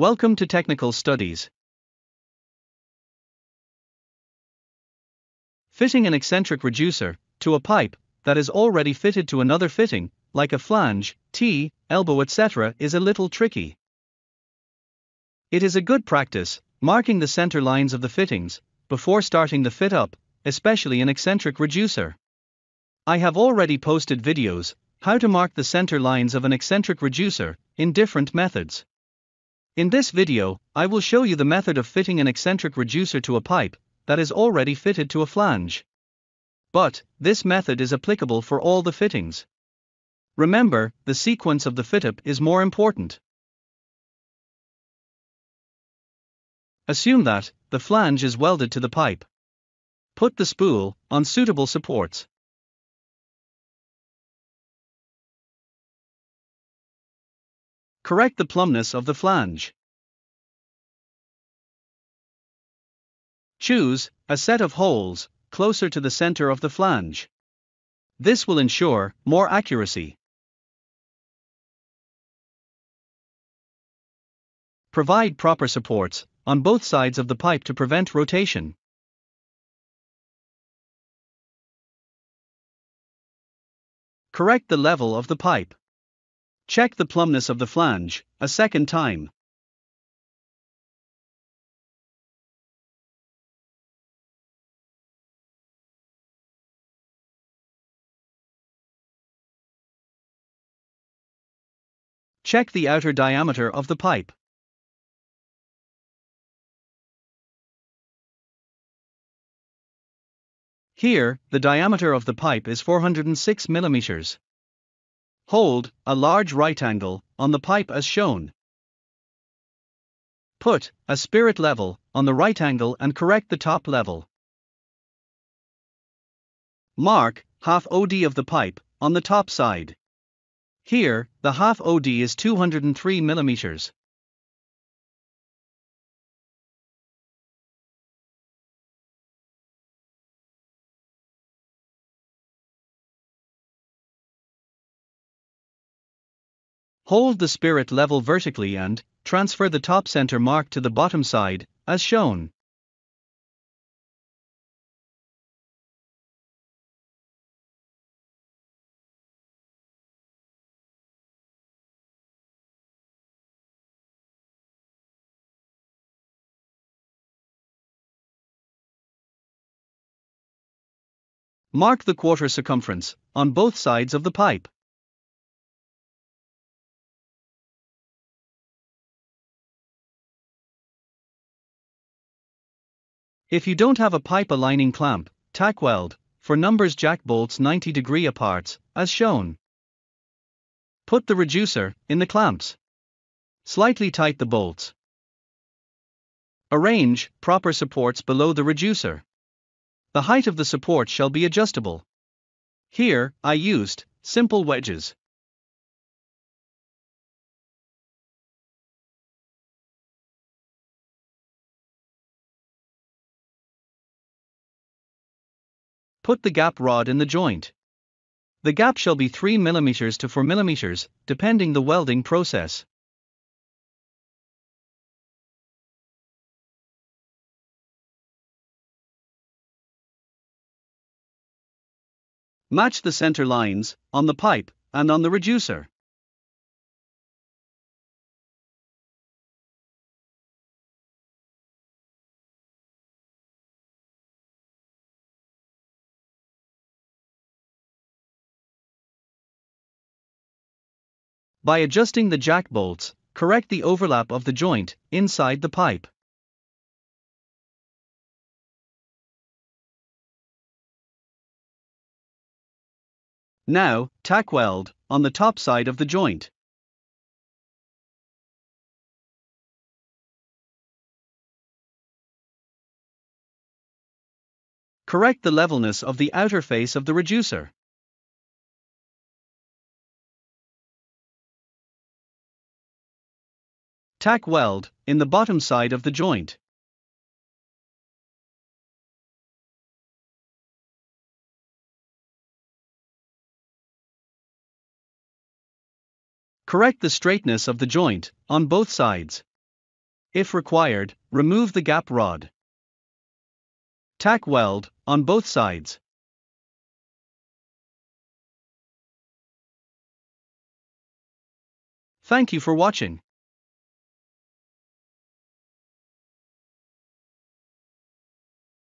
Welcome to Technical Studies. Fitting an eccentric reducer to a pipe that is already fitted to another fitting, like a flange, T, elbow, etc., is a little tricky. It is a good practice, marking the center lines of the fittings, before starting the fit up, especially an eccentric reducer. I have already posted videos, how to mark the center lines of an eccentric reducer, in different methods. In this video, I will show you the method of fitting an eccentric reducer to a pipe that is already fitted to a flange. But, this method is applicable for all the fittings. Remember, the sequence of the fit-up is more important. Assume that the flange is welded to the pipe. Put the spool on suitable supports. Correct the plumbness of the flange. Choose a set of holes closer to the center of the flange. This will ensure more accuracy. Provide proper supports on both sides of the pipe to prevent rotation. Correct the level of the pipe. Check the plumbness of the flange a second time. Check the outer diameter of the pipe. Here, the diameter of the pipe is 406 mm. Hold a large right angle on the pipe as shown. Put a spirit level on the right angle and correct the top level. Mark half OD of the pipe on the top side. Here, the half OD is 203 mm. Hold the spirit level vertically and transfer the top center mark to the bottom side, as shown. Mark the quarter circumference on both sides of the pipe. If you don't have a pipe aligning clamp, tack weld, four numbers jack bolts 90 degree apart, as shown. Put the reducer in the clamps. Slightly tight the bolts. Arrange proper supports below the reducer. The height of the support shall be adjustable. Here, I used simple wedges. Put the gap rod in the joint. The gap shall be 3 mm to 4 mm, depending the welding process. Match the center lines on the pipe and on the reducer. By adjusting the jack bolts, correct the overlap of the joint inside the pipe. Now, tack weld on the top side of the joint. Correct the levelness of the outer face of the reducer. Tack weld in the bottom side of the joint. Correct the straightness of the joint on both sides. If required, remove the gap rod. Tack weld, on both sides. Thank you for watching.